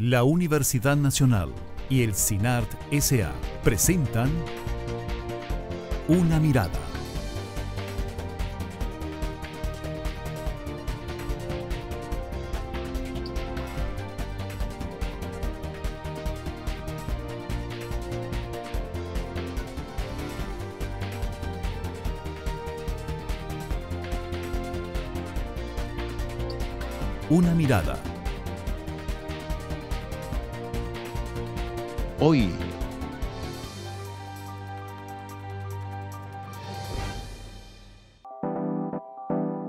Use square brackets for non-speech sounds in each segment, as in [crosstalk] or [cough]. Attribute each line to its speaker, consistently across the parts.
Speaker 1: La Universidad Nacional y el CINART SA presentan Una mirada. Una mirada.
Speaker 2: Hoy,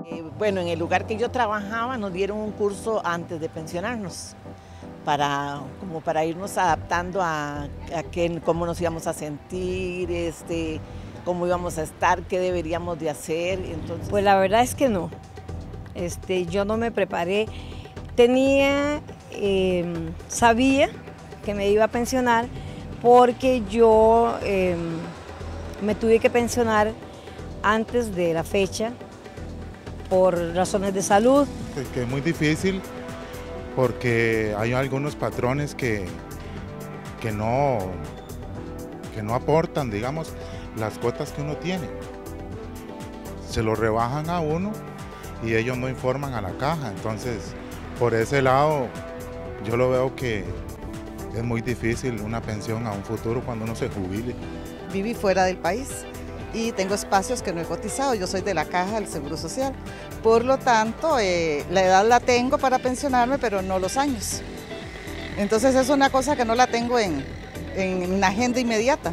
Speaker 3: Eh, Bueno, en el lugar que yo trabajaba nos dieron un curso antes de pensionarnos, para, como para irnos adaptando a, a qué- cómo nos íbamos a sentir, este, cómo íbamos a estar, qué deberíamos de hacer. Entonces,
Speaker 4: Pues la verdad es que no. Este, yo no me preparé. Tenía, eh, sabía que me iba a pensionar porque yo eh, me tuve que pensionar antes de la fecha por razones de salud.
Speaker 5: que es muy difícil porque hay algunos patrones que, que, no, que no aportan, digamos, las cuotas que uno tiene. Se lo rebajan a uno y ellos no informan a la caja. Entonces, por ese lado, yo lo veo que es muy difícil una pensión a un futuro cuando uno se jubile.
Speaker 6: viví fuera del país y tengo espacios que no he cotizado. Yo soy de la caja del Seguro Social. Por lo tanto, eh, la edad la tengo para pensionarme, pero no los años. Entonces es una cosa que no la tengo en, en la agenda inmediata.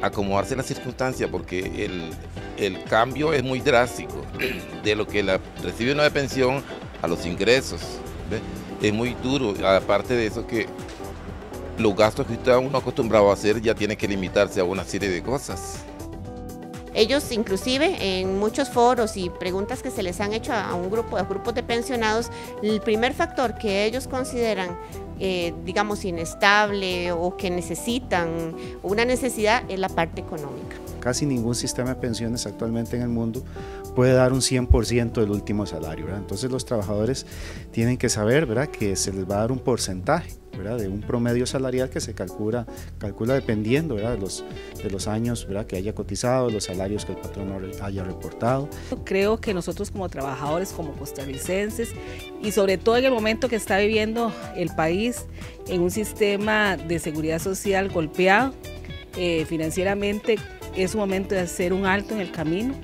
Speaker 7: acomodarse a la circunstancia porque el, el cambio es muy drástico de lo que la, recibe uno de pensión a los ingresos. Es muy duro, aparte de eso que los gastos que usted uno acostumbrado a hacer ya tiene que limitarse a una serie de cosas.
Speaker 8: Ellos inclusive en muchos foros y preguntas que se les han hecho a un grupo de grupos de pensionados, el primer factor que ellos consideran, eh, digamos, inestable o que necesitan una necesidad es la parte económica.
Speaker 9: Casi ningún sistema de pensiones actualmente en el mundo puede dar un 100% del último salario. ¿verdad? Entonces los trabajadores tienen que saber ¿verdad? que se les va a dar un porcentaje ¿verdad? de un promedio salarial que se calcula, calcula dependiendo ¿verdad? De, los, de los años ¿verdad? que haya cotizado, los salarios que el patrón haya reportado.
Speaker 10: Creo que nosotros como trabajadores, como costarricenses y sobre todo en el momento que está viviendo el país en un sistema de seguridad social golpeado eh, financieramente, es un momento de hacer un alto en el camino.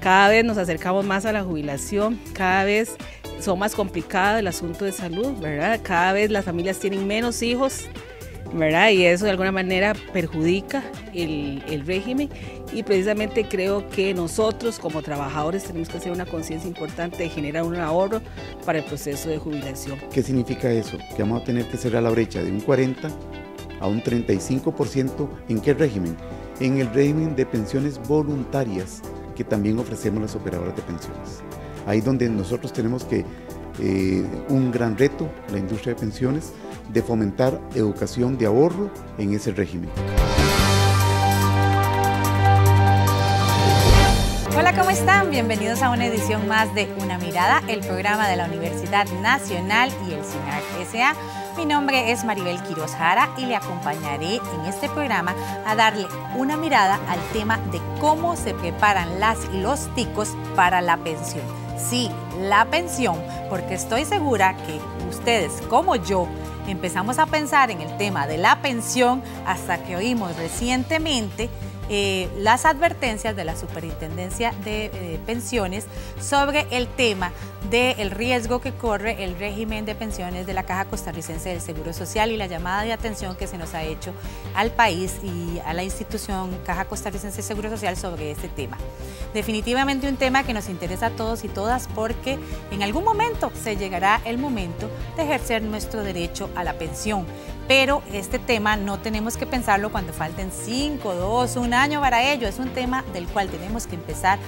Speaker 10: Cada vez nos acercamos más a la jubilación, cada vez son más complicado el asunto de salud, ¿verdad? Cada vez las familias tienen menos hijos, ¿verdad? Y eso de alguna manera perjudica el, el régimen y precisamente creo que nosotros como trabajadores tenemos que hacer una conciencia importante de generar un ahorro para el proceso de jubilación.
Speaker 2: ¿qué significa eso? Que vamos a tener que cerrar la brecha de un 40 a un 35%. ¿En qué régimen? En el régimen de pensiones voluntarias que también ofrecemos las operadoras de pensiones. Ahí donde nosotros tenemos que, eh, un gran reto, la industria de pensiones, de fomentar educación de ahorro en ese régimen.
Speaker 11: Hola, ¿cómo están? Bienvenidos a una edición más de Una Mirada, el programa de la Universidad Nacional y el CINAR SA. Mi nombre es Maribel Quiroz Jara y le acompañaré en este programa a darle una mirada al tema de cómo se preparan las y los ticos para la pensión. Sí, la pensión, porque estoy segura que ustedes como yo empezamos a pensar en el tema de la pensión hasta que oímos recientemente eh, las advertencias de la Superintendencia de eh, Pensiones sobre el tema del riesgo que corre el régimen de pensiones de la Caja Costarricense del Seguro Social y la llamada de atención que se nos ha hecho al país y a la institución Caja Costarricense del Seguro Social sobre este tema. Definitivamente un tema que nos interesa a todos y todas porque en algún momento se llegará el momento de ejercer nuestro derecho a la pensión pero este tema no tenemos que pensarlo cuando falten 5, 2, un año para ello. Es un tema del cual tenemos que empezar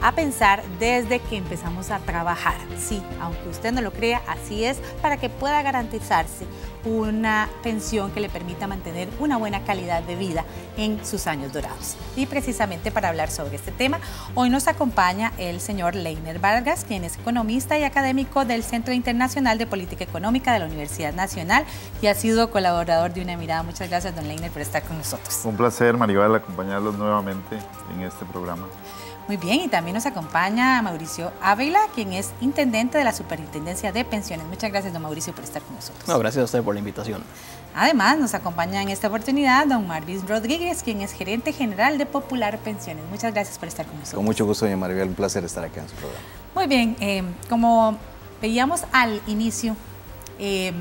Speaker 11: a pensar desde que empezamos a trabajar. Sí, aunque usted no lo crea, así es, para que pueda garantizarse una pensión que le permita mantener una buena calidad de vida en sus años dorados. Y precisamente para hablar sobre este tema, hoy nos acompaña el señor Leiner Vargas, quien es economista y académico del Centro Internacional de Política Económica de la Universidad Nacional y ha sido colaborador de Una Mirada. Muchas gracias, don Leiner, por estar con nosotros.
Speaker 12: Un placer, Maribel, acompañarlos nuevamente en este programa.
Speaker 11: Muy bien, y también nos acompaña Mauricio Ávila, quien es intendente de la Superintendencia de Pensiones. Muchas gracias, don Mauricio, por estar con nosotros.
Speaker 13: No, gracias a usted por la invitación.
Speaker 11: Además, nos acompaña en esta oportunidad don Marvis Rodríguez, quien es gerente general de Popular Pensiones. Muchas gracias por estar con nosotros.
Speaker 14: Con mucho gusto, doña Maribel, un placer estar aquí en su programa.
Speaker 11: Muy bien, eh, como veíamos al inicio, eh,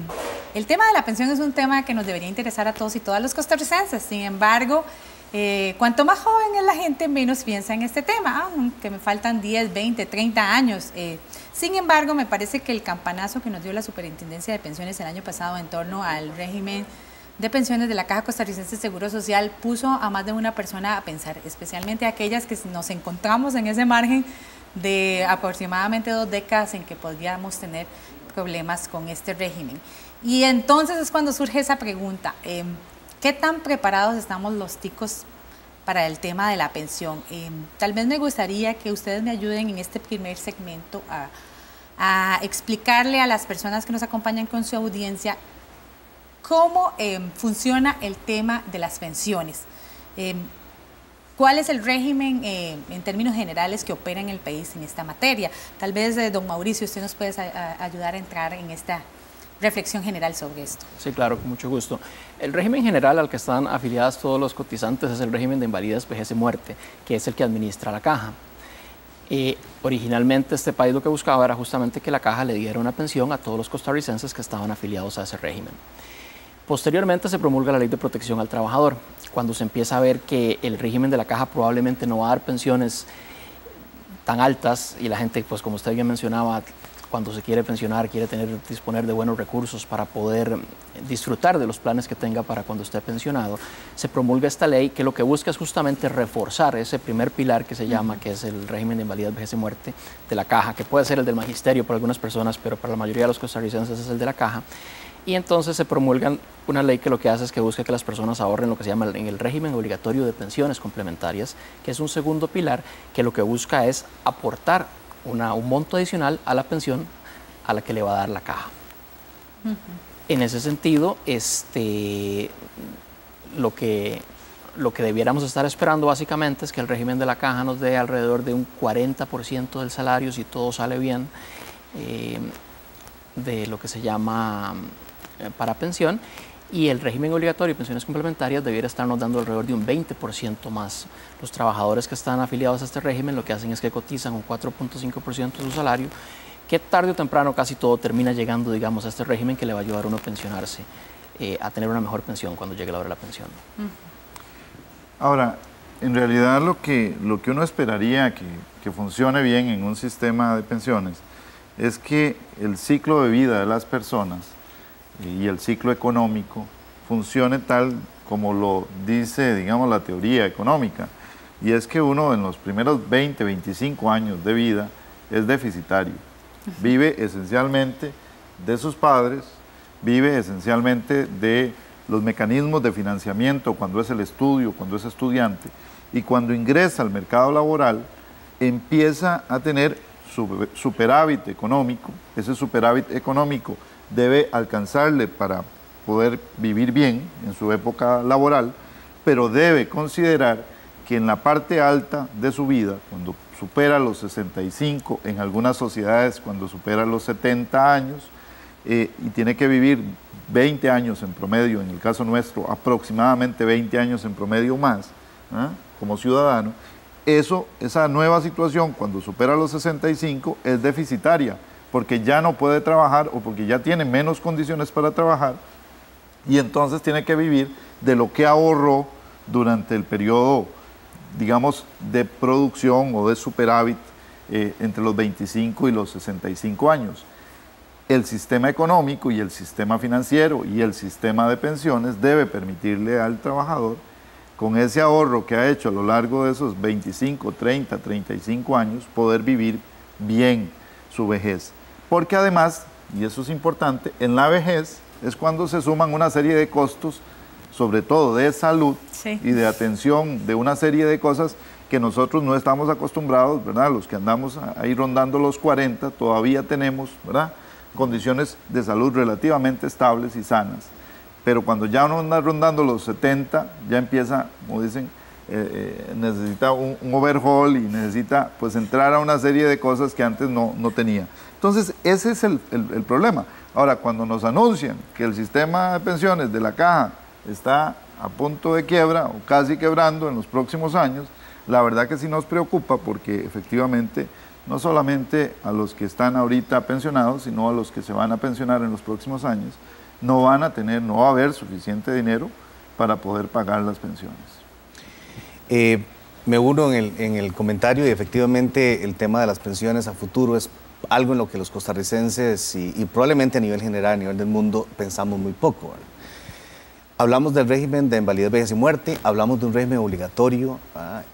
Speaker 11: el tema de la pensión es un tema que nos debería interesar a todos y todas los costarricenses. Sin embargo, eh, cuanto más joven es la gente, menos piensa en este tema, ah, que me faltan 10, 20, 30 años. Eh, sin embargo, me parece que el campanazo que nos dio la Superintendencia de Pensiones el año pasado en torno al régimen de pensiones de la Caja Costarricense de Seguro Social puso a más de una persona a pensar, especialmente aquellas que nos encontramos en ese margen de aproximadamente dos décadas en que podríamos tener problemas con este régimen. Y entonces es cuando surge esa pregunta. Eh, ¿Qué tan preparados estamos los ticos para el tema de la pensión? Eh, tal vez me gustaría que ustedes me ayuden en este primer segmento a, explicarle a las personas que nos acompañan con su audiencia cómo eh, funciona el tema de las pensiones. Eh, ¿Cuál es el régimen en términos generales que opera en el país en esta materia? Tal vez, don Mauricio, usted nos puede ayudar a entrar en esta reflexión general sobre esto.
Speaker 13: Sí, claro, con mucho gusto. El régimen general al que están afiliados todos los cotizantes es el régimen de invalidez, vejez y muerte, que es el que administra la caja. Eh, originalmente este país lo que buscaba era justamente que la caja le diera una pensión a todos los costarricenses que estaban afiliados a ese régimen. Posteriormente se promulga la ley de protección al trabajador, cuando se empieza a ver que el régimen de la caja probablemente no va a dar pensiones tan altas y la gente, pues como usted bien mencionaba, cuando se quiere pensionar, quiere tener, disponer de buenos recursos para poder disfrutar de los planes que tenga para cuando esté pensionado, se promulga esta ley que lo que busca es justamente reforzar ese primer pilar que se llama, que es el régimen de invalidez, vejez y muerte de la caja, que puede ser el del magisterio para algunas personas, pero para la mayoría de los costarricenses es el de la caja. Y entonces se promulga una ley que lo que hace es que busca que las personas ahorren lo que se llama en el régimen obligatorio de pensiones complementarias, que es un segundo pilar que lo que busca es aportar un monto adicional a la pensión a la que le va a dar la caja. En ese sentido, este, lo, que, lo que debiéramos estar esperando básicamente es que el régimen de la caja nos dé alrededor de un 40% del salario, si todo sale bien, eh, de lo que se llama eh, para pensión y el régimen obligatorio de pensiones complementarias debiera estarnos dando alrededor de un 20% más. Los trabajadores que están afiliados a este régimen lo que hacen es que cotizan un 4.5% de su salario, que tarde o temprano casi todo termina llegando, digamos, a este régimen que le va a ayudar a uno a pensionarse, eh, a tener una mejor pensión cuando llegue la hora de la pensión.
Speaker 12: Ahora, en realidad lo que, lo que uno esperaría que, que funcione bien en un sistema de pensiones es que el ciclo de vida de las personas y el ciclo económico funcione tal como lo dice, digamos, la teoría económica. Y es que uno en los primeros 20, 25 años de vida es deficitario. Vive esencialmente de sus padres, vive esencialmente de los mecanismos de financiamiento cuando es el estudio, cuando es estudiante. Y cuando ingresa al mercado laboral, empieza a tener superávit económico. Ese superávit económico debe alcanzarle para poder vivir bien en su época laboral, pero debe considerar que en la parte alta de su vida, cuando supera los 65, en algunas sociedades cuando supera los 70 años, eh, y tiene que vivir 20 años en promedio, en el caso nuestro aproximadamente 20 años en promedio más, ¿ah? como ciudadano, eso, esa nueva situación cuando supera los 65 es deficitaria porque ya no puede trabajar o porque ya tiene menos condiciones para trabajar y entonces tiene que vivir de lo que ahorró durante el periodo, digamos, de producción o de superávit eh, entre los 25 y los 65 años. El sistema económico y el sistema financiero y el sistema de pensiones debe permitirle al trabajador con ese ahorro que ha hecho a lo largo de esos 25, 30, 35 años, poder vivir bien su vejez. Porque además, y eso es importante, en la vejez es cuando se suman una serie de costos, sobre todo de salud y de atención de una serie de cosas que nosotros no estamos acostumbrados, ¿verdad? Los que andamos ahí rondando los 40 todavía tenemos, ¿verdad? Condiciones de salud relativamente estables y sanas. Pero cuando ya uno anda rondando los 70, ya empieza, como dicen, eh, eh, necesita un, overhaul y necesita pues entrar a una serie de cosas que antes no, no tenía. Entonces, ese es el, el, el problema. Ahora, cuando nos anuncian que el sistema de pensiones de la caja está a punto de quiebra o casi quebrando en los próximos años, la verdad que sí nos preocupa porque efectivamente no solamente a los que están ahorita pensionados, sino a los que se van a pensionar en los próximos años, no van a tener, no va a haber suficiente dinero para poder pagar las pensiones.
Speaker 14: Eh, me uno en el, comentario y efectivamente el tema de las pensiones a futuro es algo en lo que los costarricenses y, probablemente a nivel general, a nivel del mundo, pensamos muy poco. Hablamos del régimen de invalidez, vejez y muerte, hablamos de un régimen obligatorio,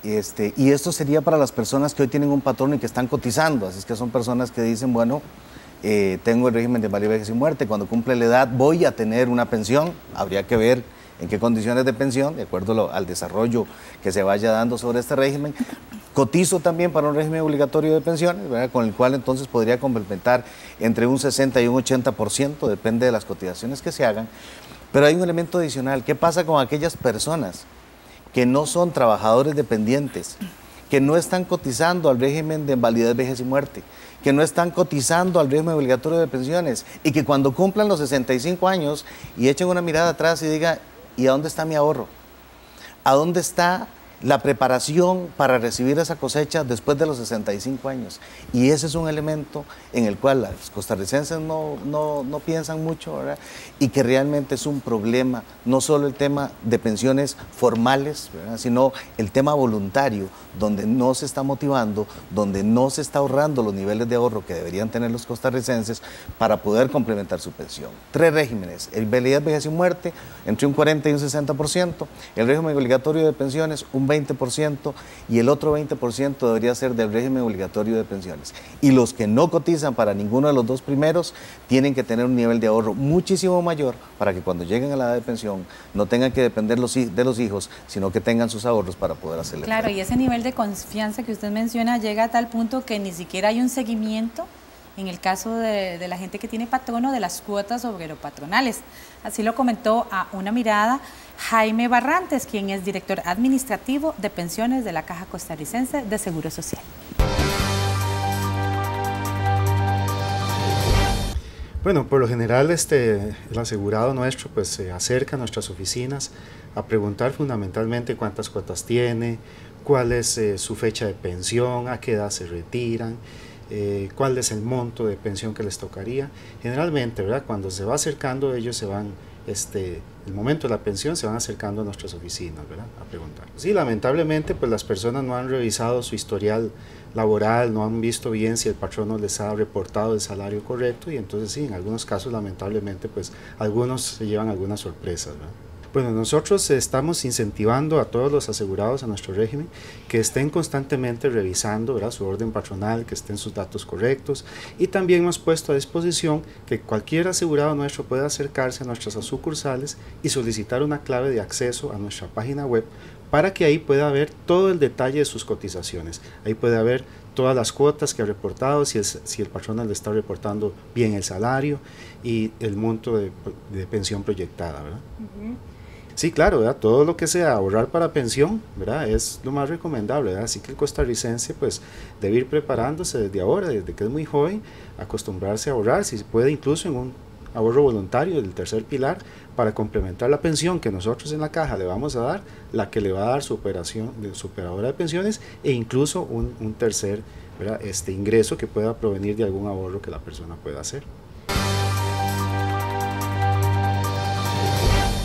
Speaker 14: este, y esto sería para las personas que hoy tienen un patrón y que están cotizando, así es que son personas que dicen, bueno, eh, tengo el régimen de invalidez, vejez y muerte, cuando cumple la edad voy a tener una pensión, habría que ver en qué condiciones de pensión, de acuerdo al desarrollo que se vaya dando sobre este régimen. Cotizo también para un régimen obligatorio de pensiones, con el cual entonces podría complementar entre un 60 y un 80%, depende de las cotizaciones que se hagan. Pero hay un elemento adicional. ¿Qué pasa con aquellas personas que no son trabajadores dependientes, que no están cotizando al régimen de invalidez, vejez y muerte, que no están cotizando al régimen obligatorio de pensiones y que cuando cumplan los 65 años y echen una mirada atrás y digan, ¿y a dónde está mi ahorro? ¿A dónde está la preparación para recibir esa cosecha después de los 65 años. Y ese es un elemento en el cual los costarricenses no, no, piensan mucho, ¿verdad? Y que realmente es un problema, no solo el tema de pensiones formales, sino el tema voluntario, donde no se está motivando, donde no se está ahorrando los niveles de ahorro que deberían tener los costarricenses para poder complementar su pensión. Tres regímenes, el validez, vejez y muerte, entre un 40 y un 60%, el régimen obligatorio de pensiones, un 20% y el otro 20% debería ser del régimen obligatorio de pensiones. Y los que no cotizan para ninguno de los dos primeros tienen que tener un nivel de ahorro muchísimo mayor para que cuando lleguen a la edad de pensión no tengan que depender de los hijos, sino que tengan sus ahorros para poder hacerlo.
Speaker 11: Claro, y ese nivel de confianza que usted menciona llega a tal punto que ni siquiera hay un seguimiento en el caso de, la gente que tiene patrono de las cuotas obrero patronales. Así lo comentó a una mirada Jaime Barrantes, quien es director administrativo de pensiones de la Caja Costarricense de Seguro Social.
Speaker 9: Bueno, por lo general este, el asegurado nuestro pues se acerca a nuestras oficinas a preguntar fundamentalmente cuántas cuotas tiene, cuál es eh, su fecha de pensión, a qué edad se retiran, eh, cuál es el monto de pensión que les tocaría. Generalmente, ¿verdad? cuando se va acercando ellos se van este, el momento de la pensión se van acercando a nuestras oficinas, ¿verdad? A preguntar. Sí, lamentablemente, pues las personas no han revisado su historial laboral, no han visto bien si el patrono les ha reportado el salario correcto y entonces sí, en algunos casos, lamentablemente, pues algunos se llevan algunas sorpresas, ¿verdad? Bueno, nosotros estamos incentivando a todos los asegurados a nuestro régimen que estén constantemente revisando su orden patronal, que estén sus datos correctos y también hemos puesto a disposición que cualquier asegurado nuestro pueda acercarse a nuestras sucursales y solicitar una clave de acceso a nuestra página web para que ahí pueda ver todo el detalle de sus cotizaciones. Ahí puede haber todas las cuotas que ha reportado, si, si el patrón le está reportando bien el salario y el monto de, pensión proyectada. ¿verdad? Sí, claro, todo lo que sea ahorrar para pensión ¿verdad? es lo más recomendable. ¿verdad? Así que el costarricense pues, debe ir preparándose desde ahora, desde que es muy joven, acostumbrarse a ahorrar, si puede incluso en un ahorro voluntario del tercer pilar, para complementar la pensión que nosotros en la caja le vamos a dar, la que le va a dar su, operación, su operadora de pensiones e incluso un, un tercer ¿verdad? Este ingreso que pueda provenir de algún ahorro que la persona pueda hacer.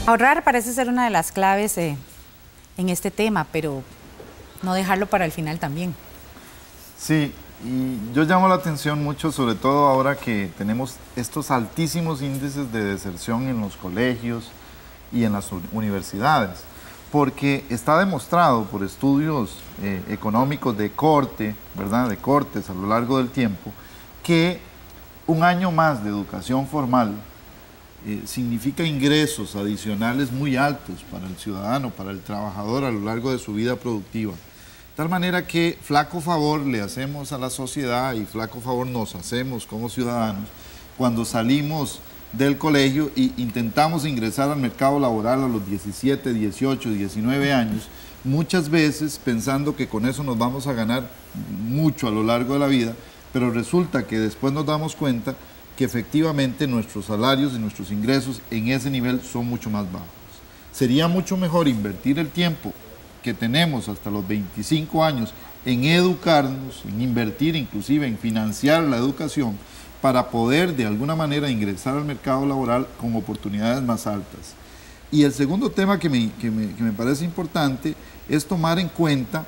Speaker 11: Ahorrar parece ser una de las claves eh, en este tema, pero no dejarlo para el final también.
Speaker 12: Sí, y yo llamo la atención mucho, sobre todo ahora que tenemos estos altísimos índices de deserción en los colegios y en las universidades. porque está demostrado por estudios eh, económicos de corte, ¿verdad? De cortes a lo largo del tiempo, que un año más de educación formal eh, significa ingresos adicionales muy altos para el ciudadano, para el trabajador a lo largo de su vida productiva. De tal manera que flaco favor le hacemos a la sociedad y flaco favor nos hacemos como ciudadanos cuando salimos del colegio e intentamos ingresar al mercado laboral a los 17, 18, 19 años, muchas veces pensando que con eso nos vamos a ganar mucho a lo largo de la vida, pero resulta que después nos damos cuenta que efectivamente nuestros salarios y nuestros ingresos en ese nivel son mucho más bajos. Sería mucho mejor invertir el tiempo que tenemos hasta los 25 años en educarnos, en invertir inclusive en financiar la educación, para poder de alguna manera ingresar al mercado laboral con oportunidades más altas. Y el segundo tema que me, que me, parece importante es tomar en cuenta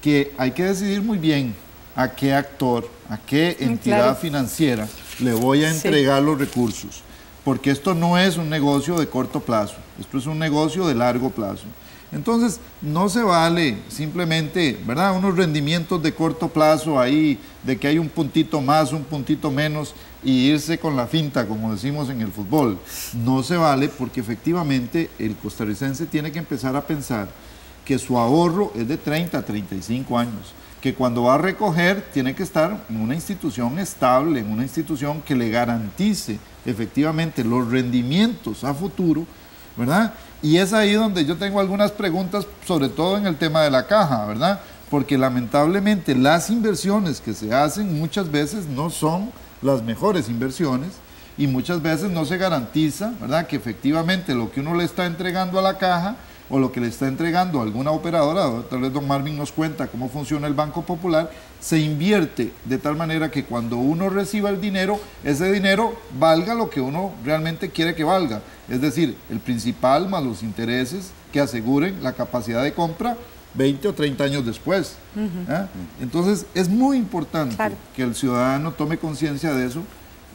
Speaker 12: que hay que decidir muy bien a qué actor, a qué entidad financiera le voy a entregar los recursos, porque esto no es un negocio de corto plazo, esto es un negocio de largo plazo. Entonces, no se vale simplemente, ¿verdad? Unos rendimientos de corto plazo ahí, de que hay un puntito más, un puntito menos, y irse con la finta, como decimos en el fútbol. No se vale porque efectivamente el costarricense tiene que empezar a pensar que su ahorro es de 30 a 35 años, que cuando va a recoger tiene que estar en una institución estable, en una institución que le garantice efectivamente los rendimientos a futuro, ¿verdad? Y es ahí donde yo tengo algunas preguntas, sobre todo en el tema de la caja, ¿verdad? Porque lamentablemente las inversiones que se hacen muchas veces no son las mejores inversiones y muchas veces no se garantiza, ¿verdad? Que efectivamente lo que uno le está entregando a la caja o lo que le está entregando a alguna operadora, tal vez don Marvin nos cuenta cómo funciona el Banco Popular, se invierte de tal manera que cuando uno reciba el dinero, ese dinero valga lo que uno realmente quiere que valga. Es decir, el principal más los intereses que aseguren la capacidad de compra 20 o 30 años después. ¿eh? Entonces es muy importante que el ciudadano tome conciencia de eso,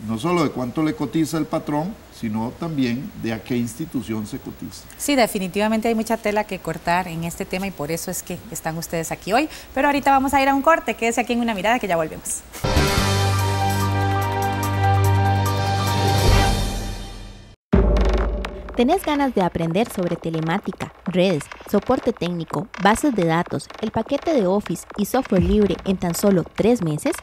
Speaker 12: no solo de cuánto le cotiza el patrón, sino también de a qué institución se cotiza.
Speaker 11: Sí, definitivamente hay mucha tela que cortar en este tema y por eso es que están ustedes aquí hoy. Pero ahorita vamos a ir a un corte, quédese aquí en una mirada que ya volvemos.
Speaker 15: ¿Tenés ganas de aprender sobre telemática, redes, soporte técnico, bases de datos, el paquete de Office y software libre en tan solo tres meses?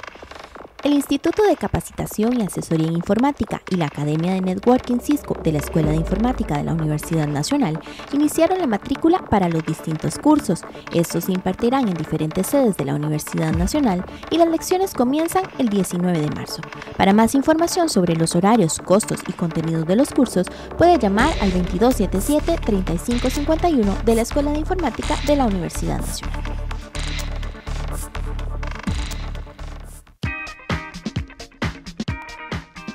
Speaker 15: El Instituto de Capacitación y Asesoría en Informática y la Academia de Networking Cisco de la Escuela de Informática de la Universidad Nacional iniciaron la matrícula para los distintos cursos. Estos se impartirán en diferentes sedes de la Universidad Nacional y las lecciones comienzan el 19 de marzo. Para más información sobre los horarios, costos y contenidos de los cursos, puede llamar al 2277-3551 de la Escuela de Informática de la Universidad Nacional.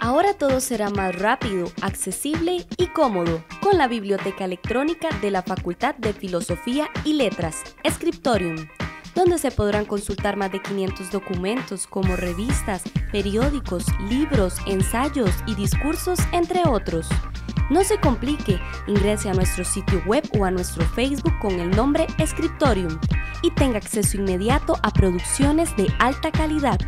Speaker 15: Ahora todo será más rápido, accesible y cómodo con la biblioteca electrónica de la Facultad de Filosofía y Letras, Scriptorium, donde se podrán consultar más de 500 documentos como revistas, periódicos, libros, ensayos y discursos, entre otros. No se complique, ingrese a nuestro sitio web o a nuestro Facebook con el nombre Scriptorium y tenga acceso inmediato a producciones de alta calidad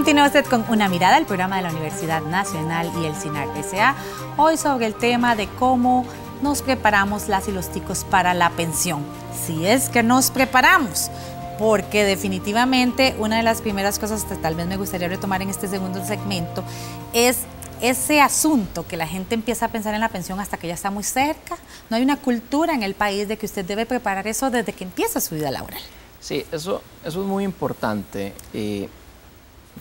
Speaker 11: Continúa usted con una mirada al programa de la Universidad Nacional y el CINAR SA, hoy sobre el tema de cómo nos preparamos las y los ticos para la pensión. Si es que nos preparamos, porque definitivamente una de las primeras cosas que tal vez me gustaría retomar en este segundo segmento es ese asunto que la gente empieza a pensar en la pensión hasta que ya está muy cerca. No hay una cultura en el país de que usted debe preparar eso desde que empieza su vida laboral.
Speaker 13: Sí, eso, eso es muy importante. Eh,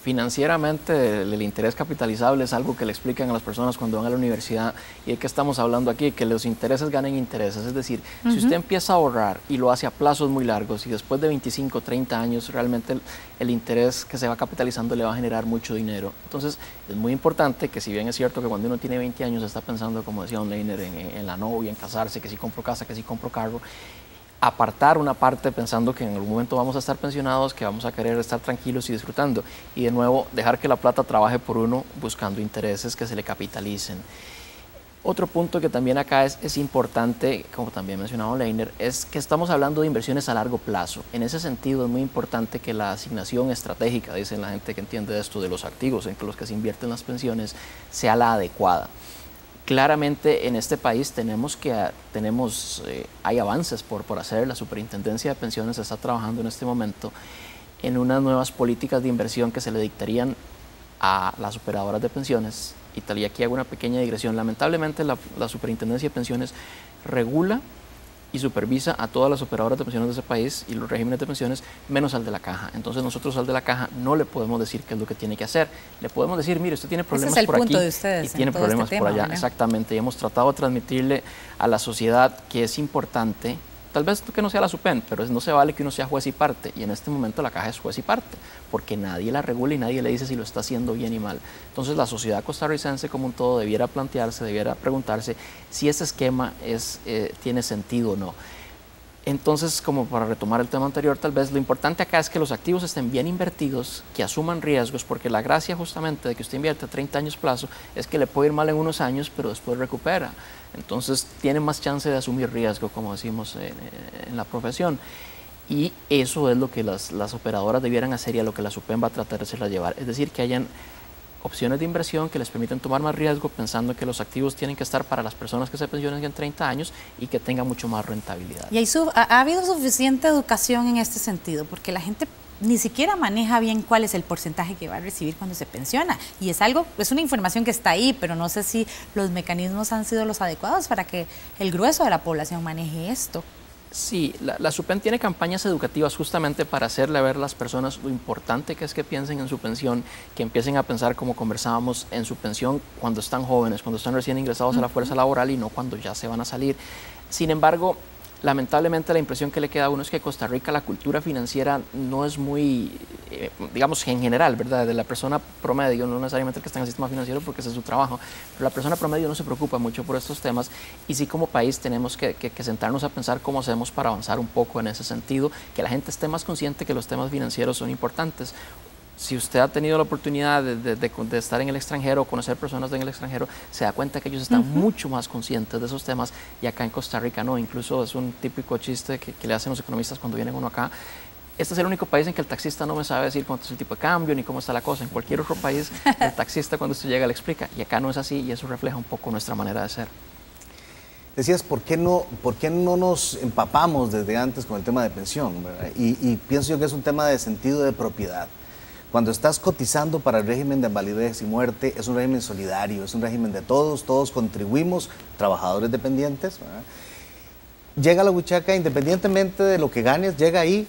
Speaker 13: financieramente el, interés capitalizable es algo que le explican a las personas cuando van a la universidad y de que estamos hablando aquí, que los intereses ganen intereses. Es decir, si usted empieza a ahorrar y lo hace a plazos muy largos y después de 25, 30 años realmente el, interés que se va capitalizando le va a generar mucho dinero. Entonces es muy importante que si bien es cierto que cuando uno tiene 20 años está pensando, como decía Don Leiner, en, en la novia, en casarse, que si compro casa, que si compro carro, apartar una parte pensando que en algún momento vamos a estar pensionados, que vamos a querer estar tranquilos y disfrutando. Y de nuevo, dejar que la plata trabaje por uno buscando intereses que se le capitalicen. Otro punto que también acá es, es importante, como también mencionaba Leiner, es que estamos hablando de inversiones a largo plazo. En ese sentido es muy importante que la asignación estratégica, dicen la gente que entiende esto, de los activos en los que se invierten las pensiones, sea la adecuada claramente en este país tenemos que tenemos eh, hay avances por, por hacer. La superintendencia de pensiones está trabajando en este momento en unas nuevas políticas de inversión que se le dictarían a las operadoras de pensiones. Y aquí hago una pequeña digresión. Lamentablemente la, la superintendencia de pensiones regula y supervisa a todas las operadoras de pensiones de ese país y los regímenes de pensiones, menos al de la caja. Entonces nosotros al de la caja no le podemos decir qué es lo que tiene que hacer. Le podemos decir, mire, usted tiene problemas
Speaker 11: es el
Speaker 13: por
Speaker 11: punto
Speaker 13: aquí
Speaker 11: de ustedes
Speaker 13: y tiene este problemas por allá. Exactamente. Y hemos tratado de transmitirle a la sociedad que es importante Tal vez que no sea la SUPEN, pero no se vale que uno sea juez y parte. Y en este momento la caja es juez y parte, porque nadie la regula y nadie le dice si lo está haciendo bien y mal. Entonces la sociedad costarricense como un todo debiera plantearse, debiera preguntarse si ese esquema es, eh, tiene sentido o no. Entonces, como para retomar el tema anterior, tal vez lo importante acá es que los activos estén bien invertidos, que asuman riesgos, porque la gracia justamente de que usted invierte 30 años plazo es que le puede ir mal en unos años, pero después recupera. Entonces, tiene más chance de asumir riesgo, como decimos en, la profesión. Y eso es lo que las, las, operadoras debieran hacer y a lo que la SUPEM va a tratar de hacerla llevar. Es decir, que hayan opciones de inversión que les permiten tomar más riesgo pensando que los activos tienen que estar para las personas que se pensionen en 30 años y que tengan mucho más rentabilidad.
Speaker 11: ¿Y ha, habido suficiente educación en este sentido? Porque la gente ni siquiera maneja bien cuál es el porcentaje que va a recibir cuando se pensiona. Y es algo, es una información que está ahí, pero no sé si los mecanismos han sido los adecuados para que el grueso de la población maneje esto.
Speaker 13: Sí, la, la, SUPEN tiene campañas educativas justamente para hacerle ver a las personas lo importante que es que piensen en su pensión, que empiecen a pensar como conversábamos en su pensión cuando están jóvenes, cuando están recién ingresados a la fuerza laboral y no cuando ya se van a salir. Sin embargo, lamentablemente la impresión que le queda a uno es que Costa Rica la cultura financiera no es muy, eh, digamos en general, ¿verdad? De la persona promedio, no necesariamente el que está en el sistema financiero porque ese es su trabajo, pero la persona promedio no se preocupa mucho por estos temas y sí como país tenemos que, sentarnos a pensar cómo hacemos para avanzar un poco en ese sentido, que la gente esté más consciente que los temas financieros son importantes si usted ha tenido la oportunidad de, estar en el extranjero o conocer personas en el extranjero, se da cuenta que ellos están mucho más conscientes de esos temas y acá en Costa Rica no. Incluso es un típico chiste que, le hacen los economistas cuando vienen uno acá. Este es el único país en que el taxista no me sabe decir cuánto es el tipo de cambio ni cómo está la cosa. En cualquier otro país, el [laughs] taxista cuando usted llega le explica. Y acá no es así y eso refleja un poco nuestra manera de ser.
Speaker 14: Decías, ¿por qué no, por qué no nos empapamos desde antes con el tema de pensión? Y, y pienso yo que es un tema de sentido de propiedad. Cuando estás cotizando para el régimen de invalidez y muerte, es un régimen solidario, es un régimen de todos, todos contribuimos, trabajadores dependientes. Llega la buchaca, independientemente de lo que ganes, llega ahí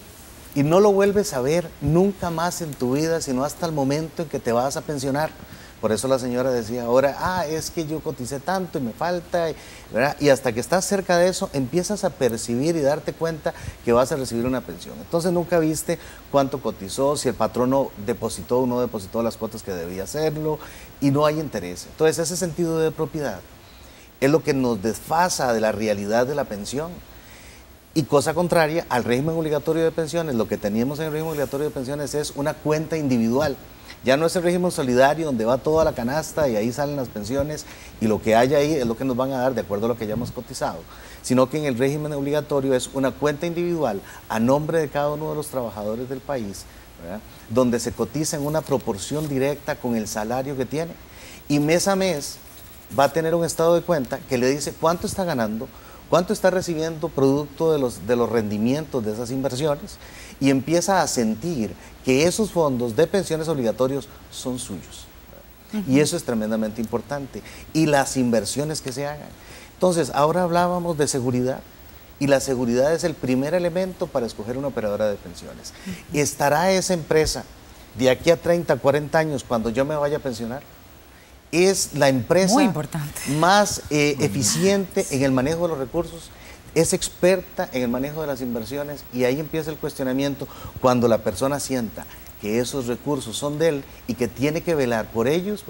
Speaker 14: y no lo vuelves a ver nunca más en tu vida, sino hasta el momento en que te vas a pensionar. Por eso la señora decía ahora, ah, es que yo coticé tanto y me falta, y hasta que estás cerca de eso empiezas a percibir y darte cuenta que vas a recibir una pensión. Entonces nunca viste cuánto cotizó, si el patrono depositó o no depositó las cuotas que debía hacerlo, y no hay interés. Entonces ese sentido de propiedad es lo que nos desfasa de la realidad de la pensión. Y cosa contraria al régimen obligatorio de pensiones, lo que teníamos en el régimen obligatorio de pensiones es una cuenta individual. Ya no es el régimen solidario donde va toda la canasta y ahí salen las pensiones y lo que hay ahí es lo que nos van a dar de acuerdo a lo que hayamos cotizado, sino que en el régimen obligatorio es una cuenta individual a nombre de cada uno de los trabajadores del país, donde se cotiza en una proporción directa con el salario que tiene. Y mes a mes va a tener un estado de cuenta que le dice cuánto está ganando, cuánto está recibiendo producto de los, de los rendimientos de esas inversiones y empieza a sentir que esos fondos de pensiones obligatorios son suyos. Y eso es tremendamente importante. Y las inversiones que se hagan. Entonces, ahora hablábamos de seguridad. Y la seguridad es el primer elemento para escoger una operadora de pensiones. Estará esa empresa de aquí a 30, 40 años, cuando yo me vaya a pensionar, es la empresa más eh, eficiente en el manejo de los recursos, es experta en el manejo de las inversiones y ahí empieza el cuestionamiento cuando la persona sienta que esos recursos son de él y que tiene que velar por ellos,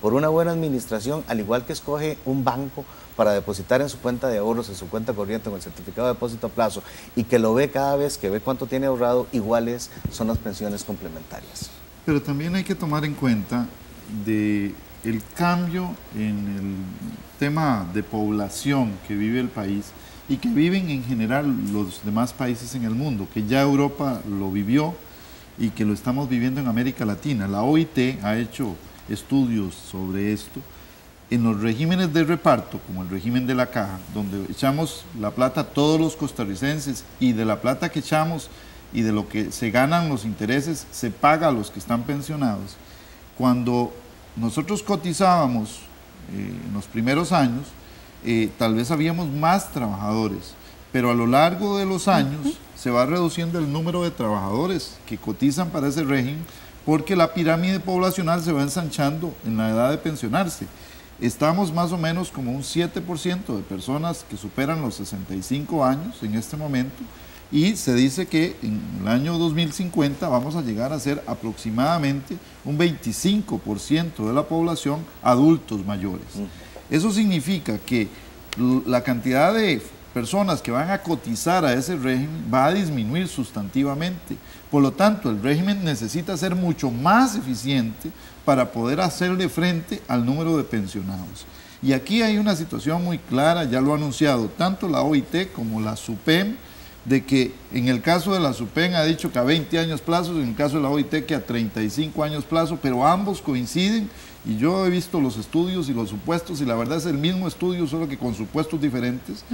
Speaker 14: por una buena administración, al igual que escoge un banco para depositar en su cuenta de ahorros, en su cuenta corriente, con el certificado de depósito a plazo, y que lo ve cada vez, que ve cuánto tiene ahorrado, iguales son las pensiones complementarias.
Speaker 12: Pero también hay que tomar en cuenta de el cambio en el tema de población que vive el país y que viven en general los demás países en el mundo, que ya Europa lo vivió y que lo estamos viviendo en América Latina. La OIT ha hecho estudios sobre esto. En los regímenes de reparto, como el régimen de la caja, donde echamos la plata todos los costarricenses y de la plata que echamos y de lo que se ganan los intereses se paga a los que están pensionados. Cuando nosotros cotizábamos eh, en los primeros años, eh, tal vez habíamos más trabajadores, pero a lo largo de los años se va reduciendo el número de trabajadores que cotizan para ese régimen porque la pirámide poblacional se va ensanchando en la edad de pensionarse. Estamos más o menos como un 7% de personas que superan los 65 años en este momento y se dice que en el año 2050 vamos a llegar a ser aproximadamente un 25% de la población adultos mayores. Eso significa que la cantidad de personas que van a cotizar a ese régimen va a disminuir sustantivamente. Por lo tanto, el régimen necesita ser mucho más eficiente para poder hacerle frente al número de pensionados. Y aquí hay una situación muy clara, ya lo ha anunciado tanto la OIT como la SUPEM, de que en el caso de la SUPEN ha dicho que a 20 años plazo, en el caso de la OIT que a 35 años plazo, pero ambos coinciden y yo he visto los estudios y los supuestos y la verdad es el mismo estudio, solo que con supuestos diferentes.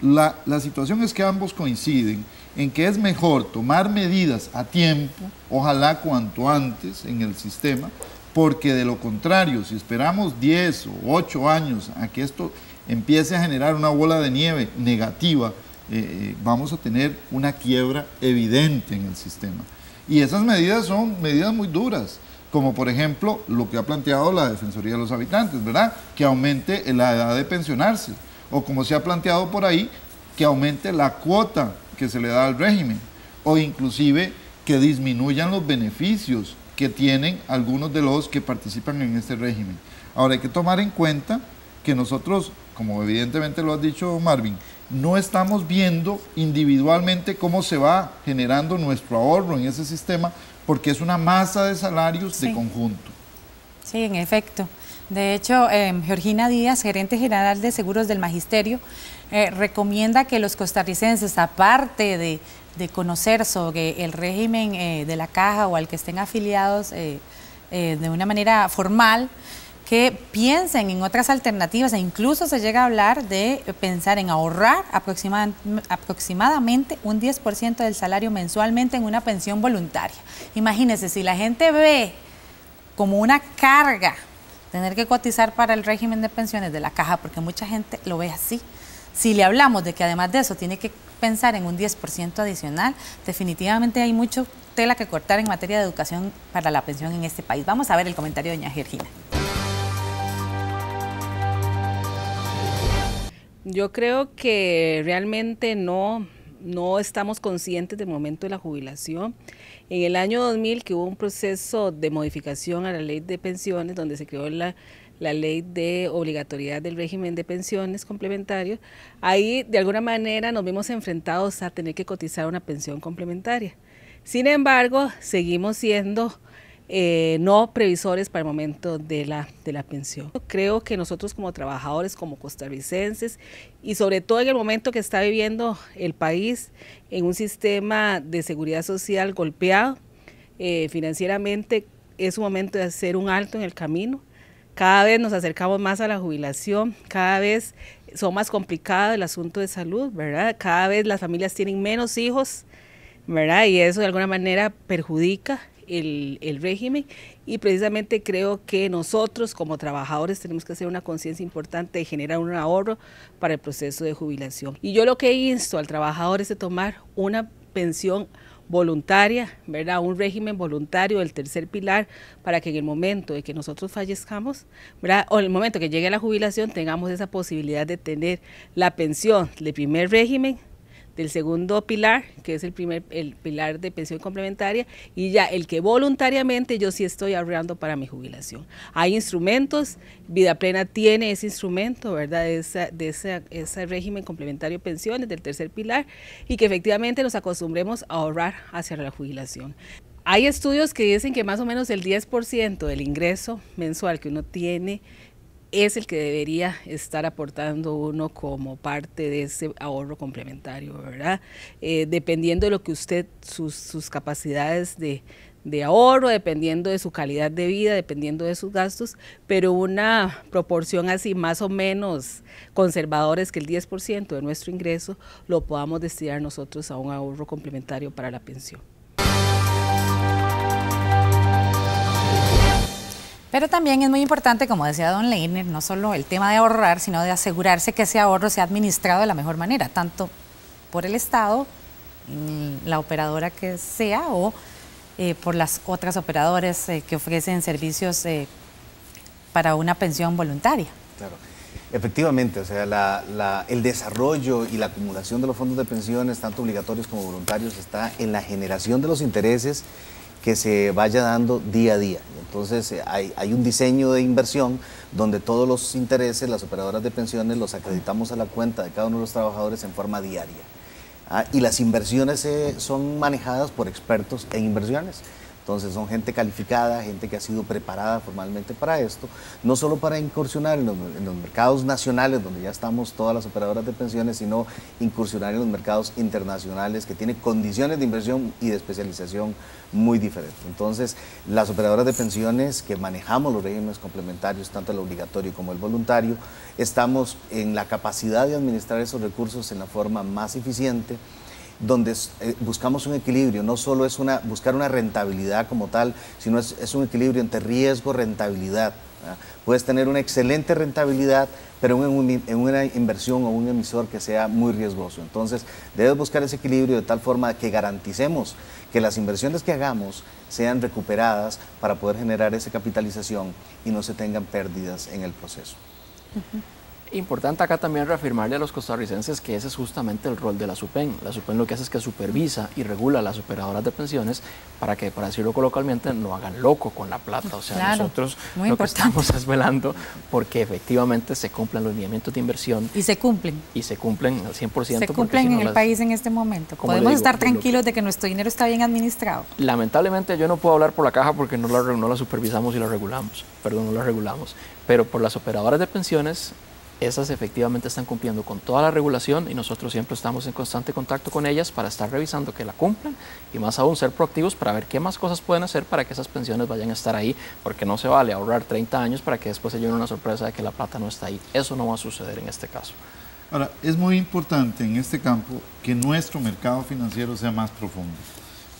Speaker 12: La, la situación es que ambos coinciden en que es mejor tomar medidas a tiempo, ojalá cuanto antes en el sistema, porque de lo contrario, si esperamos 10 o 8 años a que esto empiece a generar una bola de nieve negativa, eh, eh, vamos a tener una quiebra evidente en el sistema. Y esas medidas son medidas muy duras, como por ejemplo lo que ha planteado la Defensoría de los Habitantes, ¿verdad? Que aumente la edad de pensionarse, o como se ha planteado por ahí, que aumente la cuota que se le da al régimen, o inclusive que disminuyan los beneficios que tienen algunos de los que participan en este régimen. Ahora hay que tomar en cuenta que nosotros, como evidentemente lo ha dicho Marvin, no estamos viendo individualmente cómo se va generando nuestro ahorro en ese sistema, porque es una masa de salarios de conjunto.
Speaker 11: Sí, en efecto. De hecho, em, Georgina Díaz, gerente general de seguros del Magisterio, eh, recomienda que los costarricenses, aparte de, conocer sobre el régimen eh, de la caja o al que estén afiliados eh, de una manera formal, que piensen en otras alternativas e incluso se llega a hablar de pensar en ahorrar aproximadamente un 10% del salario mensualmente en una pensión voluntaria. Imagínense, si la gente ve como una carga tener que cotizar para el régimen de pensiones de la caja, porque mucha gente lo ve así, si le hablamos de que además de eso tiene que pensar en un 10% adicional, definitivamente hay mucho tela que cortar en materia de educación para la pensión en este país. Vamos a ver el comentario de doña Georgina.
Speaker 10: Yo creo que realmente no, no estamos conscientes del momento de la jubilación. En el año 2000 que hubo un proceso de modificación a la ley de pensiones donde se creó la, la ley de obligatoriedad del régimen de pensiones complementarios, ahí de alguna manera nos vimos enfrentados a tener que cotizar una pensión complementaria. Sin embargo, seguimos siendo eh, no previsores para el momento de la, de la pensión. Creo que nosotros como trabajadores, como costarricenses y sobre todo en el momento que está viviendo el país en un sistema de seguridad social golpeado eh, financieramente, es un momento de hacer un alto en el camino. Cada vez nos acercamos más a la jubilación, cada vez son más complicados el asunto de salud, ¿verdad? Cada vez las familias tienen menos hijos, ¿verdad? Y eso de alguna manera perjudica el, régimen y precisamente creo que nosotros como trabajadores tenemos que hacer una conciencia importante de generar un ahorro para el proceso de jubilación. Y yo lo que insto al trabajador es de tomar una pensión voluntaria, ¿verdad? Un régimen voluntario del tercer pilar para que en el momento de que nosotros fallezcamos, ¿verdad? O en el momento que llegue la jubilación tengamos esa posibilidad de tener la pensión del primer régimen del segundo pilar, que es el primer el pilar de pensión complementaria, y ya el que voluntariamente yo sí estoy ahorrando para mi jubilación. Hay instrumentos, Vida Plena tiene ese instrumento, ¿verdad? De, ese régimen complementario de pensiones del tercer pilar, y que efectivamente nos acostumbremos a ahorrar hacia la jubilación. Hay estudios que dicen que más o menos el 10% del ingreso mensual que uno tiene es el que debería estar aportando uno como parte de ese ahorro complementario, ¿verdad? Eh, dependiendo de lo que usted, sus, capacidades de, ahorro, dependiendo de su calidad de vida, dependiendo de sus gastos, pero una proporción así más o menos conservadora es que el 10% de nuestro ingreso lo podamos destinar nosotros a un ahorro complementario para la pensión.
Speaker 11: Pero también es muy importante, como decía don Leiner, no solo el tema de ahorrar, sino de asegurarse que ese ahorro sea administrado de la mejor manera, tanto por el Estado, la operadora que sea, o eh, por las otras operadoras eh, que ofrecen servicios eh, para una pensión voluntaria.
Speaker 14: Claro. Efectivamente, o sea, el desarrollo y la acumulación de los fondos de pensiones, tanto obligatorios como voluntarios, está en la generación de los intereses que se vaya dando día a día. Entonces eh, hay, un diseño de inversión donde todos los intereses, las operadoras de pensiones, los acreditamos a la cuenta de cada uno de los trabajadores en forma diaria. Ah, y las inversiones eh, son manejadas por expertos en inversiones. Entonces son gente calificada, gente que ha sido preparada formalmente para esto, no solo para incursionar en los, mercados nacionales, donde ya estamos todas las operadoras de pensiones, sino incursionar en los mercados internacionales que tienen condiciones de inversión y de especialización muy diferentes. Entonces, las operadoras de pensiones que manejamos los regímenes complementarios, tanto el obligatorio como el voluntario, estamos en la capacidad de administrar esos recursos en la forma más eficiente, donde eh, buscamos un equilibrio, no solo es una, buscar una rentabilidad como tal, sino es, un equilibrio entre riesgo-rentabilidad. Puedes tener una excelente rentabilidad, pero en, una inversión o un emisor que sea muy riesgoso. Entonces, debes buscar ese equilibrio de tal forma que garanticemos que las inversiones que hagamos sean recuperadas para poder generar esa capitalización y no se tengan pérdidas en el proceso.
Speaker 13: Importante acá también reafirmarle a los costarricenses que ese es justamente el rol de la SUPEN. La SUPEN lo que hace es que supervisa y regula a las operadoras de pensiones para que, para decirlo coloquialmente, no hagan loco con la plata. O sea, nosotros lo que estamos [laughs] es velando porque efectivamente se cumplan los lineamientos de inversión.
Speaker 11: Y se cumplen.
Speaker 13: Y se cumplen al 100%.
Speaker 11: Se cumplen en el país en este momento. Podemos estar tranquilos de que nuestro dinero está bien administrado.
Speaker 13: Lamentablemente yo no puedo hablar por la caja porque no la, no la supervisamos y la regulamos. Perdón, no la regulamos. Pero por las operadoras de pensiones esas efectivamente están cumpliendo con toda la regulación y nosotros siempre estamos en constante contacto con ellas para estar revisando que la cumplan y más aún ser proactivos para ver qué más cosas pueden hacer para que esas pensiones vayan a estar ahí, porque no se vale ahorrar 30 años para que después se lleven una sorpresa de que la plata no está ahí. Eso no va a suceder en este caso.
Speaker 12: Ahora, es muy importante en este campo que nuestro mercado financiero sea más profundo,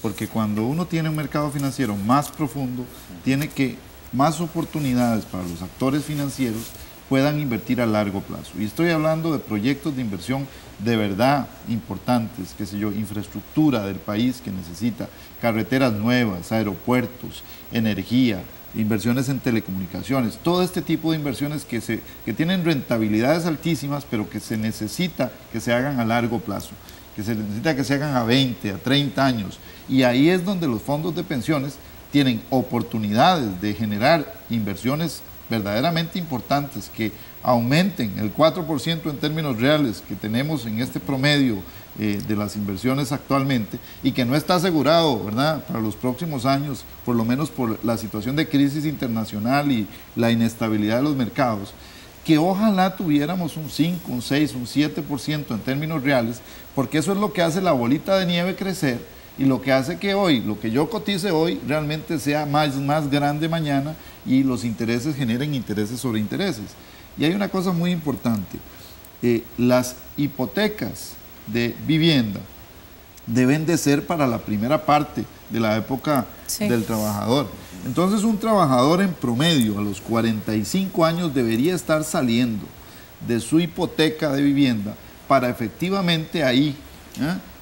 Speaker 12: porque cuando uno tiene un mercado financiero más profundo, tiene que más oportunidades para los actores financieros puedan invertir a largo plazo. Y estoy hablando de proyectos de inversión de verdad importantes, qué sé yo, infraestructura del país que necesita, carreteras nuevas, aeropuertos, energía, inversiones en telecomunicaciones, todo este tipo de inversiones que, se, que tienen rentabilidades altísimas, pero que se necesita que se hagan a largo plazo, que se necesita que se hagan a 20, a 30 años. Y ahí es donde los fondos de pensiones tienen oportunidades de generar inversiones verdaderamente importantes que aumenten el 4% en términos reales que tenemos en este promedio eh, de las inversiones actualmente y que no está asegurado, ¿verdad?, para los próximos años, por lo menos por la situación de crisis internacional y la inestabilidad de los mercados, que ojalá tuviéramos un 5, un 6, un 7% en términos reales, porque eso es lo que hace la bolita de nieve crecer y lo que hace que hoy, lo que yo cotice hoy, realmente sea más, más grande mañana y los intereses generen intereses sobre intereses. Y hay una cosa muy importante, eh, las hipotecas de vivienda deben de ser para la primera parte de la época del trabajador. Entonces un trabajador en promedio a los 45 años debería estar saliendo de su hipoteca de vivienda para efectivamente ahí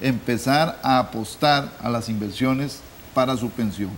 Speaker 12: empezar a apostar a las inversiones para su pensión.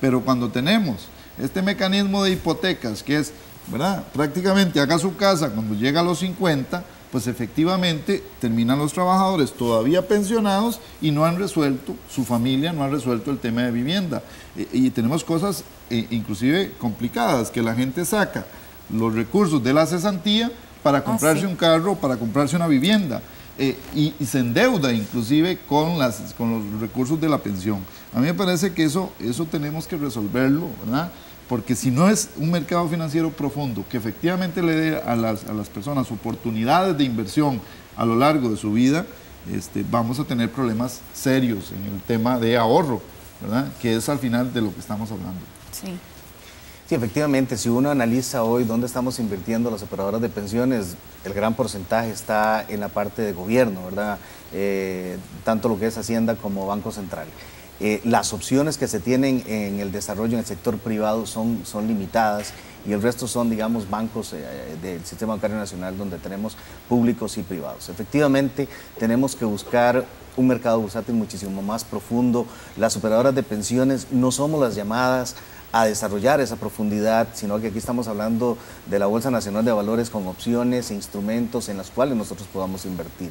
Speaker 12: Pero cuando tenemos este mecanismo de hipotecas, que es, ¿verdad? Prácticamente haga su casa cuando llega a los 50, pues efectivamente terminan los trabajadores todavía pensionados y no han resuelto, su familia no ha resuelto el tema de vivienda. E, y tenemos cosas e, inclusive complicadas, que la gente saca los recursos de la cesantía para ah, comprarse un carro, para comprarse una vivienda. Eh, y, se endeuda inclusive con, las, con los recursos de la pensión. A mí me parece que eso, eso tenemos que resolverlo, ¿verdad? Porque si no es un mercado financiero profundo que efectivamente le dé a las, a las personas oportunidades de inversión a lo largo de su vida, este, vamos a tener problemas serios en el tema de ahorro, ¿verdad? Que es al final de lo que estamos hablando.
Speaker 14: Sí. Sí, efectivamente, si uno analiza hoy dónde estamos invirtiendo las operadoras de pensiones, el gran porcentaje está en la parte de gobierno, ¿verdad? Eh, tanto lo que es Hacienda como Banco Central. Eh, las opciones que se tienen en el desarrollo en el sector privado son, son limitadas y el resto son, digamos, bancos eh, del Sistema Bancario Nacional donde tenemos públicos y privados. Efectivamente, tenemos que buscar un mercado bursátil muchísimo más profundo. Las operadoras de pensiones no somos las llamadas a desarrollar esa profundidad, sino que aquí estamos hablando de la Bolsa Nacional de Valores con opciones e instrumentos en los cuales nosotros podamos invertir.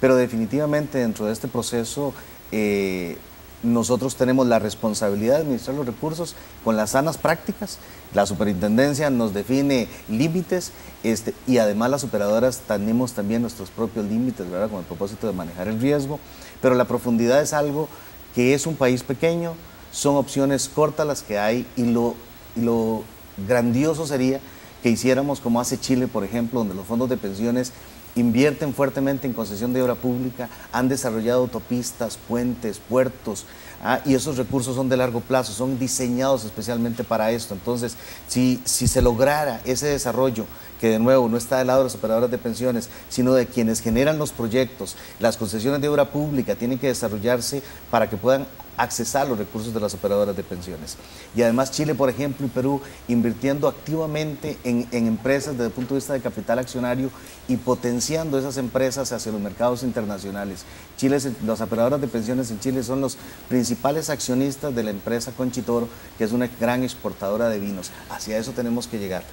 Speaker 14: Pero definitivamente dentro de este proceso eh, nosotros tenemos la responsabilidad de administrar los recursos con las sanas prácticas. La superintendencia nos define límites este, y además las operadoras tenemos también nuestros propios límites, ¿verdad? Con el propósito de manejar el riesgo. Pero la profundidad es algo que es un país pequeño, son opciones cortas las que hay y lo, lo grandioso sería que hiciéramos como hace Chile, por ejemplo, donde los fondos de pensiones invierten fuertemente en concesión de obra pública, han desarrollado autopistas, puentes, puertos, ah, y esos recursos son de largo plazo, son diseñados especialmente para esto. Entonces, si, si se lograra ese desarrollo, que de nuevo no está del lado de los operadores de pensiones, sino de quienes generan los proyectos, las concesiones de obra pública tienen que desarrollarse para que puedan accesar los recursos de las operadoras de pensiones. Y además Chile, por ejemplo, y Perú invirtiendo activamente en, empresas desde el punto de vista de capital accionario y potenciando esas empresas hacia los mercados internacionales. Chile, las operadoras de pensiones en Chile son los principales accionistas de la empresa Conchitoro, que es una gran exportadora de vinos. Hacia eso tenemos que llegar.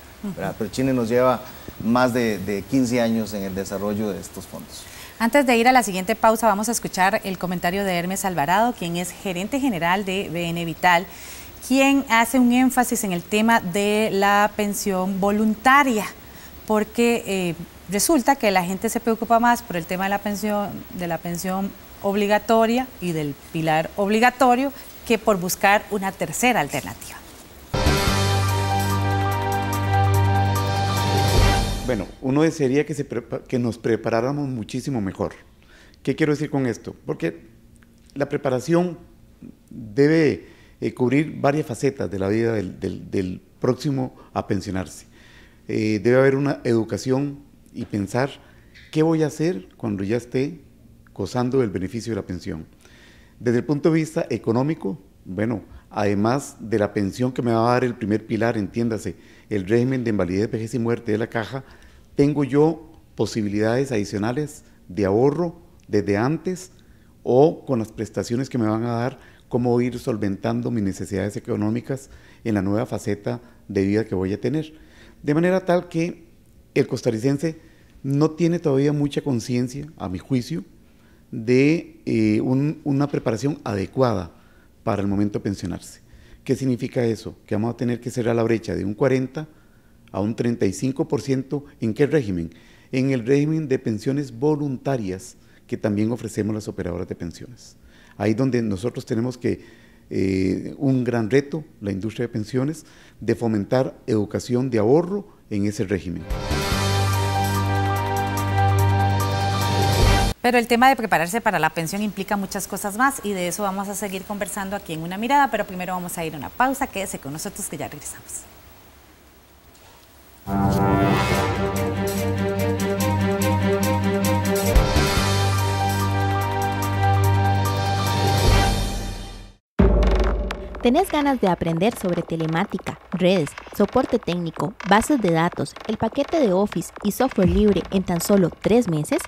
Speaker 14: Pero Chile nos lleva más de, de 15 años en el desarrollo de estos fondos.
Speaker 11: Antes de ir a la siguiente pausa, vamos a escuchar el comentario de Hermes Alvarado, quien es gerente general de BN Vital, quien hace un énfasis en el tema de la pensión voluntaria, porque eh, resulta que la gente se preocupa más por el tema de la pensión, de la pensión obligatoria y del pilar obligatorio que por buscar una tercera alternativa.
Speaker 2: Bueno, uno desearía que, nos preparáramos muchísimo mejor. ¿Qué quiero decir con esto? Porque la preparación debe eh, cubrir varias facetas de la vida del, próximo a pensionarse. Eh, debe haber una educación y pensar qué voy a hacer cuando ya esté gozando del beneficio de la pensión. Desde el punto de vista económico, bueno, además de la pensión que me va a dar el primer pilar, entiéndase, el régimen de invalidez, vejez y muerte de la caja, tengo yo posibilidades adicionales de ahorro desde antes o con las prestaciones que me van a dar, cómo ir solventando mis necesidades económicas en la nueva faceta de vida que voy a tener. De manera tal que el costarricense no tiene todavía mucha conciencia, a mi juicio, de eh, una preparación adecuada para el momento de pensionarse. ¿Qué significa eso? Que vamos a tener que cerrar la brecha de un 40 a un 35%. ¿En qué régimen? En el régimen de pensiones voluntarias que también ofrecemos las operadoras de pensiones. Ahí donde nosotros tenemos que, eh, un gran reto, la industria de pensiones, de fomentar educación de ahorro en ese régimen.
Speaker 11: Pero el tema de prepararse para la pensión implica muchas cosas más y de eso vamos a seguir conversando aquí en una mirada, pero primero vamos a ir a una pausa. Quédese con nosotros que ya regresamos.
Speaker 15: ¿Tenés ganas de aprender sobre telemática, redes, soporte técnico, bases de datos, el paquete de Office y software libre en tan solo tres meses?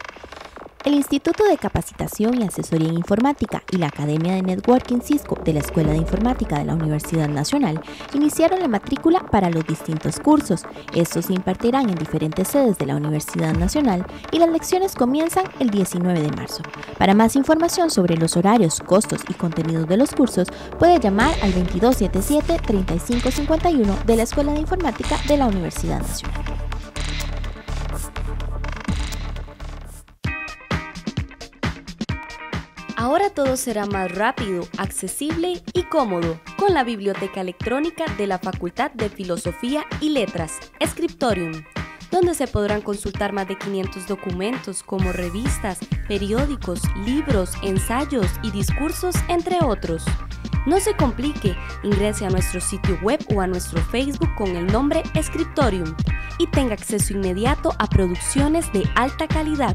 Speaker 15: El Instituto de Capacitación y Asesoría en Informática y la Academia de Networking Cisco de la Escuela de Informática de la Universidad Nacional iniciaron la matrícula para los distintos cursos. Estos se impartirán en diferentes sedes de la Universidad Nacional y las lecciones comienzan el 19 de marzo. Para más información sobre los horarios, costos y contenidos de los cursos, puede llamar al 2277-3551 de la Escuela de Informática de la Universidad Nacional.
Speaker 16: Ahora todo será más rápido, accesible y cómodo con la biblioteca electrónica de la Facultad de Filosofía y Letras, Scriptorium, donde se podrán consultar más de 500 documentos como revistas, periódicos, libros, ensayos y discursos, entre otros. No se complique, ingrese a nuestro sitio web o a nuestro Facebook con el nombre Scriptorium y tenga acceso inmediato a producciones de alta calidad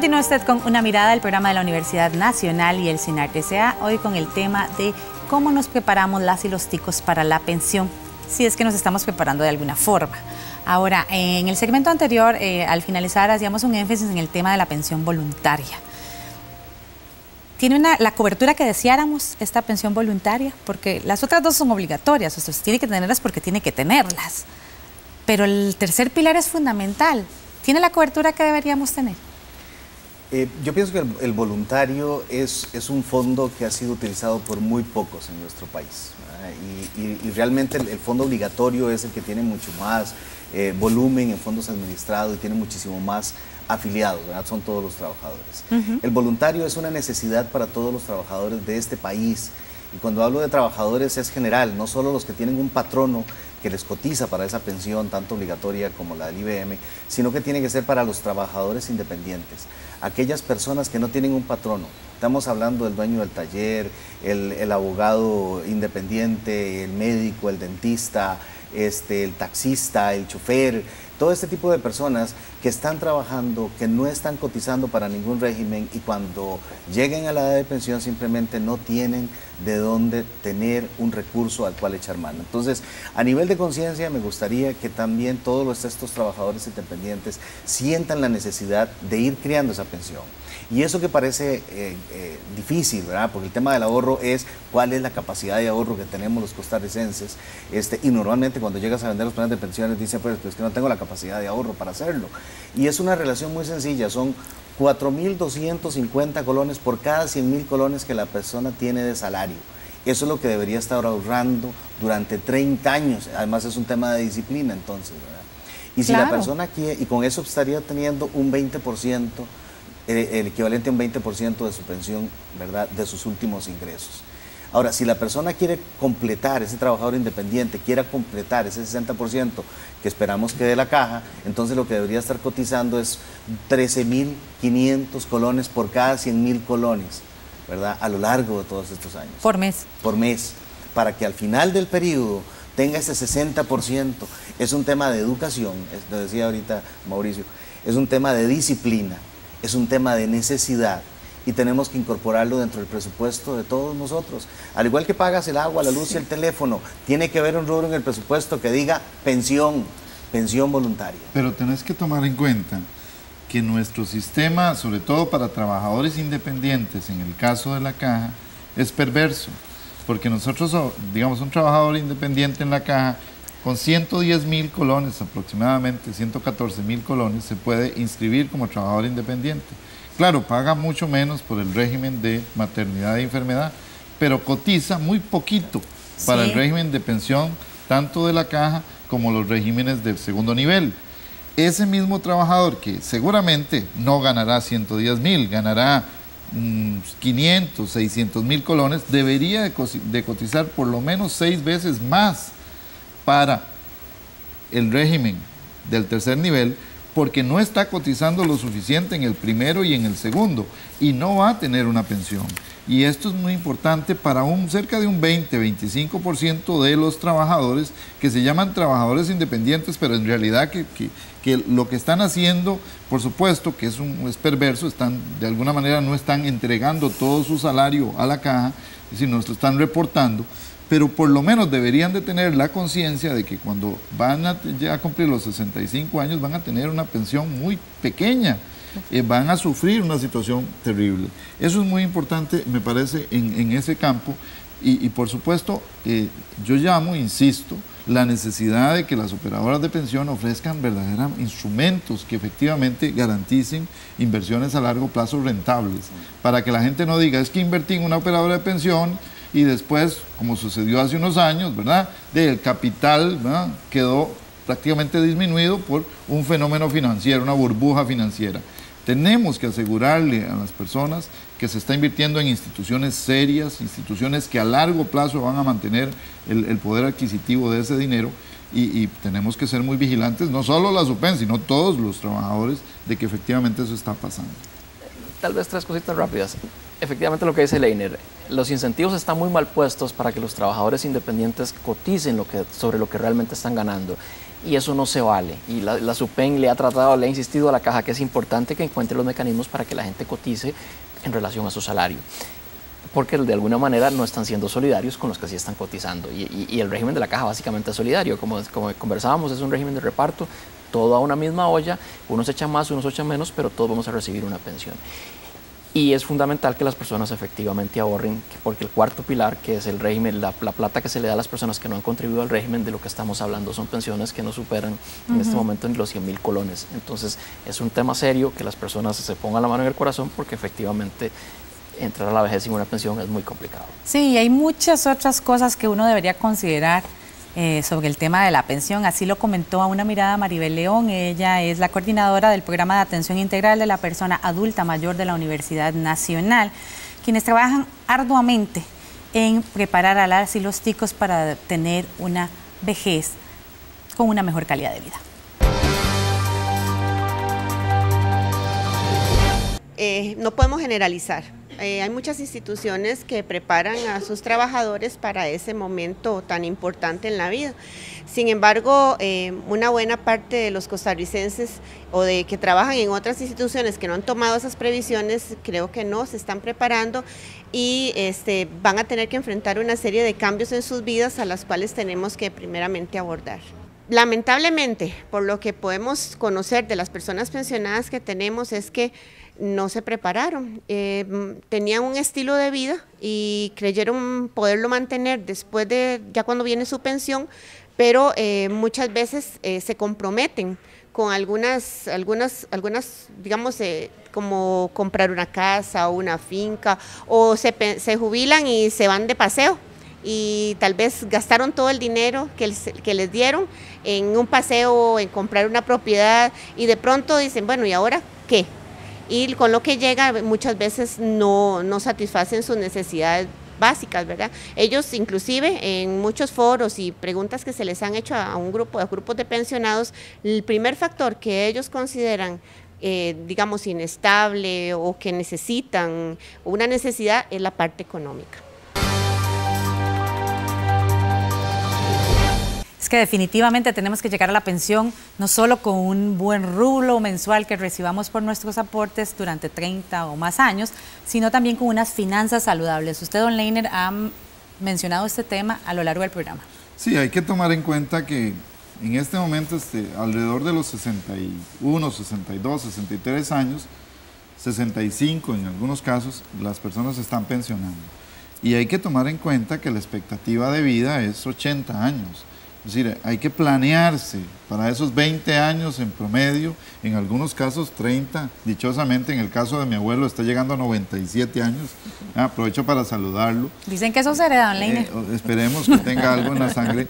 Speaker 11: Continúa usted con una mirada al programa de la Universidad Nacional y el CINAR SA, hoy con el tema de cómo nos preparamos las y los ticos para la pensión, si es que nos estamos preparando de alguna forma. Ahora, en el segmento anterior, eh, al finalizar, hacíamos un énfasis en el tema de la pensión voluntaria. ¿Tiene una, la cobertura que deseáramos esta pensión voluntaria? Porque las otras dos son obligatorias, o sea, tiene que tenerlas porque tiene que tenerlas. Pero el tercer pilar es fundamental. ¿Tiene la cobertura que deberíamos tener?
Speaker 14: Eh, yo pienso que el, voluntario es, es, un fondo que ha sido utilizado por muy pocos en nuestro país. Y, realmente el, fondo obligatorio es el que tiene mucho más eh, volumen en fondos administrados y tiene muchísimo más afiliados, son todos los trabajadores. El voluntario es una necesidad para todos los trabajadores de este país. Y cuando hablo de trabajadores es general, no solo los que tienen un patrono que les cotiza para esa pensión, tanto obligatoria como la del IBM, sino que tiene que ser para los trabajadores independientes, aquellas personas que no tienen un patrono. Estamos hablando del dueño del taller, el, abogado independiente, el médico, el dentista, este, el taxista, el chofer, todo este tipo de personas que están trabajando, que no están cotizando para ningún régimen y cuando lleguen a la edad de pensión simplemente no tienen de dónde tener un recurso al cual echar mano. Entonces, a nivel de conciencia me gustaría que también todos estos trabajadores independientes sientan la necesidad de ir creando esa pensión. Y eso que parece eh, eh, difícil, ¿verdad? Porque el tema del ahorro es cuál es la capacidad de ahorro que tenemos los costarricenses. Este, y normalmente cuando llegas a vender los planes de pensiones dicen, pues, pues que no tengo la capacidad de ahorro para hacerlo. Y es una relación muy sencilla, son 4.250 colones por cada 100.000 colones que la persona tiene de salario. Eso es lo que debería estar ahorrando durante 30 años. Además es un tema de disciplina entonces, ¿verdad? Y si la persona quiere, y con eso estaría teniendo un 20% el, equivalente a un 20% de su pensión, ¿verdad?, de sus últimos ingresos. Ahora, si la persona quiere completar, ese trabajador independiente quiera completar ese 60% que esperamos que dé la caja, entonces lo que debería estar cotizando es 13.500 colones por cada 100.000 colones, ¿verdad? A lo largo de todos estos años.
Speaker 11: Por mes.
Speaker 14: Por mes. Para que al final del periodo tenga ese 60%. Es un tema de educación, lo decía ahorita Mauricio, es un tema de disciplina es un tema de necesidad y tenemos que incorporarlo dentro del presupuesto de todos nosotros. Al igual que pagas el agua, la luz y el teléfono, tiene que haber un rubro en el presupuesto que diga pensión, pensión voluntaria.
Speaker 12: Pero tenés que tomar en cuenta que nuestro sistema, sobre todo para trabajadores independientes, en el caso de la caja, es perverso. Porque nosotros, digamos, un trabajador independiente en la caja con 110 mil colones, aproximadamente 114 mil colones, se puede inscribir como trabajador independiente. Claro, paga mucho menos por el régimen de maternidad e enfermedad, pero cotiza muy poquito para el régimen de pensión, tanto de la caja como los regímenes del segundo nivel. Ese mismo trabajador que seguramente no ganará 110 mil, ganará 500, mm, 600 mil colones, debería de cotizar por lo menos seis veces más para el régimen del tercer nivel porque no está cotizando lo suficiente en el primero y en el segundo y no va a tener una pensión. Y esto es muy importante para un cerca de un 20-25% de los trabajadores que se llaman trabajadores independientes, pero en realidad que, lo que están haciendo, por supuesto que es, un, es perverso, están, de alguna manera no están entregando todo su salario a la caja, sino lo están reportando pero por lo menos deberían de tener la conciencia de que cuando van a, a, cumplir los 65 años van a tener una pensión muy pequeña, eh, van a sufrir una situación terrible. Eso es muy importante, me parece, en, ese campo. Y, por supuesto, eh, yo llamo, insisto, la necesidad de que las operadoras de pensión ofrezcan verdaderos instrumentos que efectivamente garanticen inversiones a largo plazo rentables, para que la gente no diga, es que invertí en una operadora de pensión y después, como sucedió hace unos años, ¿verdad? Del capital quedó prácticamente disminuido por un fenómeno financiero, una burbuja financiera. Tenemos que asegurarle a las personas que se está invirtiendo en instituciones serias, instituciones que a largo plazo van a mantener el, poder adquisitivo de ese dinero y, tenemos que ser muy vigilantes, no solo la SUPEN, sino todos los trabajadores, de que efectivamente eso está pasando.
Speaker 13: Tal vez tres cositas rápidas. Efectivamente lo que dice Leiner, los incentivos están muy mal puestos para que los trabajadores independientes coticen lo que, sobre lo que realmente están ganando. Y eso no se vale. Y la, la, SUPEN le ha tratado, le ha insistido a la caja que es importante que encuentre los mecanismos para que la gente cotice en relación a su salario. Porque de alguna manera no están siendo solidarios con los que sí están cotizando. Y, el régimen de la caja básicamente es solidario. Como, como conversábamos, es un régimen de reparto, todo a una misma olla, unos echan más, unos echan menos, pero todos vamos a recibir una pensión. Y es fundamental que las personas efectivamente ahorren, porque el cuarto pilar, que es el régimen, la, plata que se le da a las personas que no han contribuido al régimen, de lo que estamos hablando son pensiones que no superan en este momento ni los 100 mil colones. Entonces es un tema serio que las personas se pongan la mano en el corazón porque efectivamente entrar a la vejez sin una pensión es muy complicado.
Speaker 11: Sí, hay muchas otras cosas que uno debería considerar eh, sobre el tema de la pensión. Así lo comentó a una mirada Maribel León. Ella es la coordinadora del programa de atención integral de la persona adulta mayor de la Universidad Nacional, quienes trabajan arduamente en preparar a las y los ticos para tener una vejez con una mejor calidad de vida.
Speaker 8: Eh, no podemos generalizar eh, hay muchas instituciones que preparan a sus trabajadores para ese momento tan importante en la vida. Sin embargo, eh, una buena parte de los costarricenses o de que trabajan en otras instituciones que no han tomado esas previsiones, creo que no, se están preparando y este, van a tener que enfrentar una serie de cambios en sus vidas a las cuales tenemos que primeramente abordar lamentablemente, por lo que podemos conocer de las personas pensionadas que tenemos, es que no se prepararon. Eh, tenían un estilo de vida y creyeron poderlo mantener después de, ya cuando viene su pensión, pero eh, muchas veces eh, se comprometen con algunas, algunas, algunas digamos, como comprar una casa o una finca, o se, se, jubilan y se van de paseo. Y tal vez gastaron todo el dinero que les dieron en un paseo, en comprar una propiedad, y de pronto dicen, bueno, ¿y ahora qué? Y con lo que llega muchas veces no, no satisfacen sus necesidades básicas, ¿verdad? Ellos inclusive en muchos foros y preguntas que se les han hecho a un grupo, de grupos de pensionados, el primer factor que ellos consideran eh, digamos, inestable o que necesitan una necesidad es la parte económica.
Speaker 11: Que definitivamente tenemos que llegar a la pensión no solo con un buen rublo mensual que recibamos por nuestros aportes durante 30 o más años, sino también con unas finanzas saludables. Usted, don Leiner, ha mencionado este tema a lo largo del programa.
Speaker 12: Sí, hay que tomar en cuenta que en este momento, este, alrededor de los 61, 62, 63 años, 65 en algunos casos, las personas están pensionando. Y hay que tomar en cuenta que la expectativa de vida es 80 años. Es decir, hay que planearse para esos 20 años en promedio, en algunos casos 30, dichosamente en el caso de mi abuelo está llegando a 97 años, ah, aprovecho para saludarlo.
Speaker 11: Dicen que eso se hereda, don
Speaker 12: eh, esperemos que tenga algo en la sangre,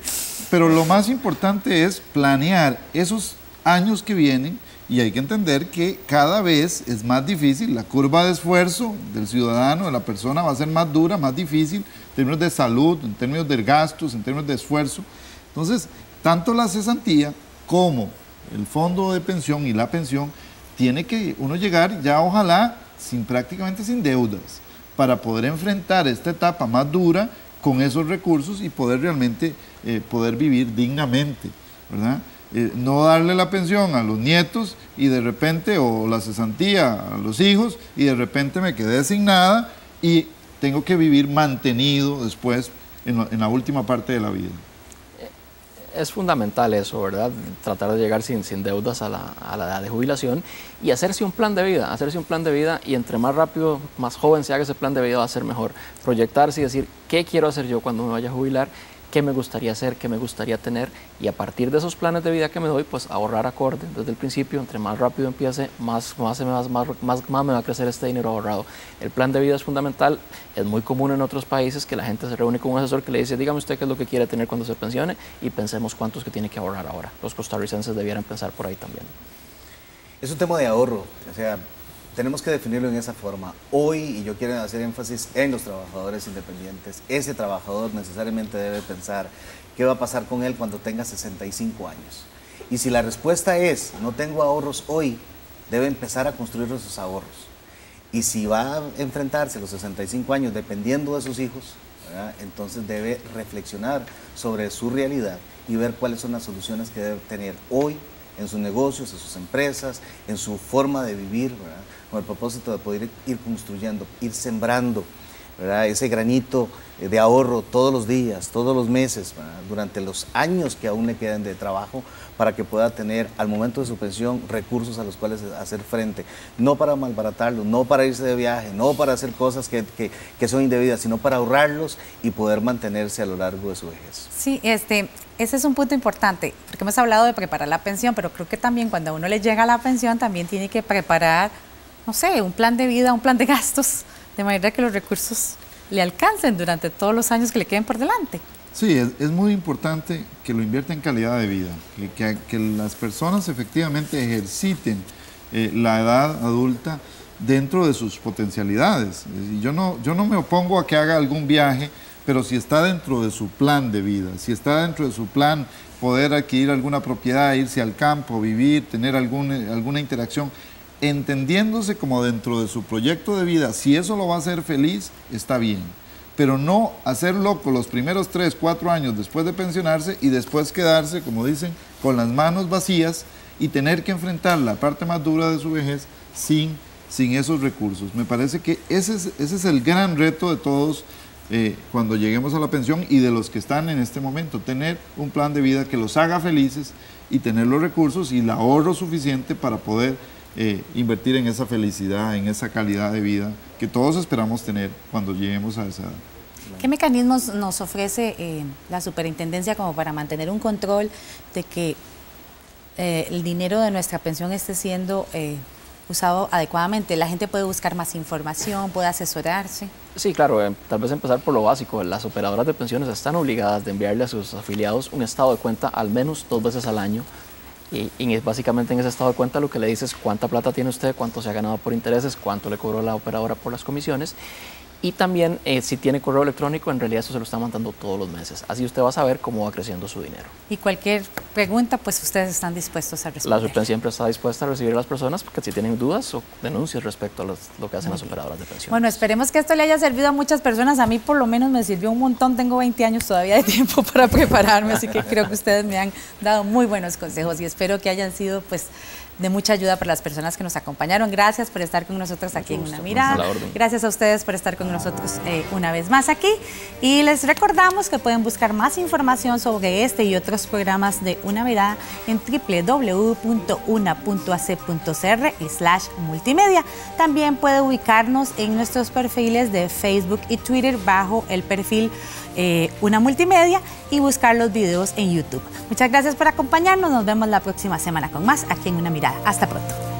Speaker 12: pero lo más importante es planear esos años que vienen y hay que entender que cada vez es más difícil, la curva de esfuerzo del ciudadano, de la persona va a ser más dura, más difícil en términos de salud, en términos de gastos, en términos de esfuerzo. Entonces, tanto la cesantía como el fondo de pensión y la pensión, tiene que uno llegar ya ojalá sin prácticamente sin deudas para poder enfrentar esta etapa más dura con esos recursos y poder realmente eh, poder vivir dignamente, ¿verdad? Eh, no darle la pensión a los nietos y de repente, o la cesantía a los hijos, y de repente me quedé sin nada y tengo que vivir mantenido después en, la última parte de la vida.
Speaker 13: Es fundamental eso, ¿verdad? Tratar de llegar sin, sin deudas a la, a la, edad de jubilación y hacerse un plan de vida, hacerse un plan de vida y entre más rápido, más joven se haga ese plan de vida va a ser mejor. Proyectarse y decir, ¿qué quiero hacer yo cuando me vaya a jubilar? Qué me gustaría hacer, qué me gustaría tener y a partir de esos planes de vida que me doy, pues ahorrar acorde desde el principio, entre más rápido empiece, más, más, más, más, más me va a crecer este dinero ahorrado. El plan de vida es fundamental, es muy común en otros países que la gente se reúne con un asesor que le dice, dígame usted qué es lo que quiere tener cuando se pensione y pensemos cuántos que tiene que ahorrar ahora. Los costarricenses debieran pensar por ahí también.
Speaker 14: Es un tema de ahorro, o sea, tenemos que definirlo en esa forma. Hoy, y yo quiero hacer énfasis en los trabajadores independientes, ese trabajador necesariamente debe pensar qué va a pasar con él cuando tenga 65 años. Y si la respuesta es, no tengo ahorros hoy, debe empezar a construir esos ahorros. Y si va a enfrentarse a los 65 años dependiendo de sus hijos, entonces debe reflexionar sobre su realidad y ver cuáles son las soluciones que debe tener hoy en sus negocios, en sus empresas, en su forma de vivir, con el propósito de poder ir construyendo, ir sembrando ese granito de ahorro todos los días, todos los meses, durante los años que aún le quedan de trabajo, para que pueda tener al momento de su pensión recursos a los cuales hacer frente, no para malbaratarlos, no para irse de viaje, no para hacer cosas que, son indebidas, sino para ahorrarlos y poder mantenerse a lo largo de su vejez.
Speaker 11: Sí, este, ese es un punto importante, porque hemos hablado de preparar la pensión, pero creo que también cuando uno le llega la pensión, también tiene que preparar no sé, un plan de vida, un plan de gastos, de manera que los recursos le alcancen durante todos los años que le queden por delante.
Speaker 12: Sí, es, muy importante que lo invierta en calidad de vida, que, que, las personas efectivamente ejerciten eh, la edad adulta dentro de sus potencialidades. Yo no, yo no me opongo a que haga algún viaje, pero si está dentro de su plan de vida, si está dentro de su plan poder adquirir alguna propiedad, irse al campo, vivir, tener alguna interacción, entendiéndose como dentro de su proyecto de vida, si eso lo va a hacer feliz, está bien. Pero no hacer loco los primeros tres, cuatro años después de pensionarse y después quedarse, como dicen, con las manos vacías y tener que enfrentar la parte más dura de su vejez sin, sin esos recursos. Me parece que ese es, ese es el gran reto de todos eh, cuando lleguemos a la pensión y de los que están en este momento, tener un plan de vida que los haga felices y tener los recursos y el ahorro suficiente para poder eh, invertir en esa felicidad, en esa calidad de vida que todos esperamos tener cuando lleguemos a esa edad.
Speaker 11: ¿Qué mecanismos nos ofrece eh, la superintendencia como para mantener un control de que eh, el dinero de nuestra pensión esté siendo usado adecuadamente? La gente puede buscar más información, puede asesorarse.
Speaker 13: Sí, claro, tal vez empezar por lo básico. Las operadoras de pensiones están obligadas de enviarle a sus afiliados un estado de cuenta al menos dos veces al año y, básicamente en ese estado de cuenta lo que le dice es cuánta plata tiene usted, cuánto se ha ganado por intereses, cuánto le cobró la operadora por las comisiones y también eh, si tiene correo electrónico, en realidad eso se lo está mandando todos los meses. Así usted va a saber cómo va creciendo su dinero.
Speaker 11: Y cualquier pregunta, pues ustedes están dispuestos a responder.
Speaker 13: La Supren siempre está dispuesta a recibir a las personas porque si tienen dudas o denuncias respecto a lo que hacen las operadoras de pensiones.
Speaker 11: Bueno, esperemos que esto le haya servido a muchas personas. A mí por lo menos me sirvió un montón. Tengo 20 años todavía de tiempo [laughs] para prepararme, así que creo que ustedes me han dado muy buenos consejos y espero que hayan sido pues de mucha ayuda para las personas que nos acompañaron. Gracias por estar con nosotros aquí en Una Mirada. Gracias a ustedes por estar con nosotros eh, una vez más aquí. Y les recordamos que pueden buscar más información sobre este y otros programas de Una Mirada en www.una.ac.cr slash multimedia. También puede ubicarnos en nuestros perfiles de Facebook y Twitter bajo el perfil eh, Una Multimedia y buscar los videos en YouTube. Muchas gracias por acompañarnos. Nos vemos la próxima semana con más aquí en Una Mirada. Hasta pronto.